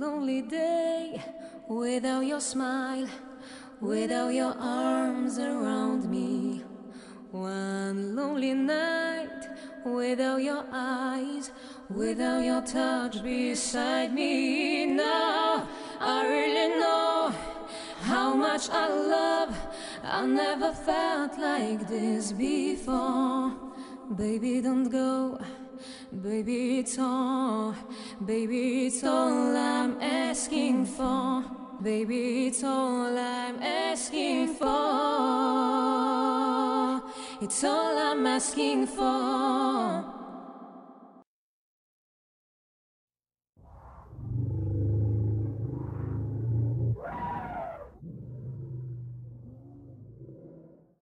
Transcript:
lonely day without your smile, without your arms around me. One lonely night without your eyes, without your touch beside me. Now I really know how much I love. I never felt like this before. Baby, don't go. Baby, it's all, baby, it's all I'm asking for. Baby, it's all I'm asking for. It's all I'm asking for.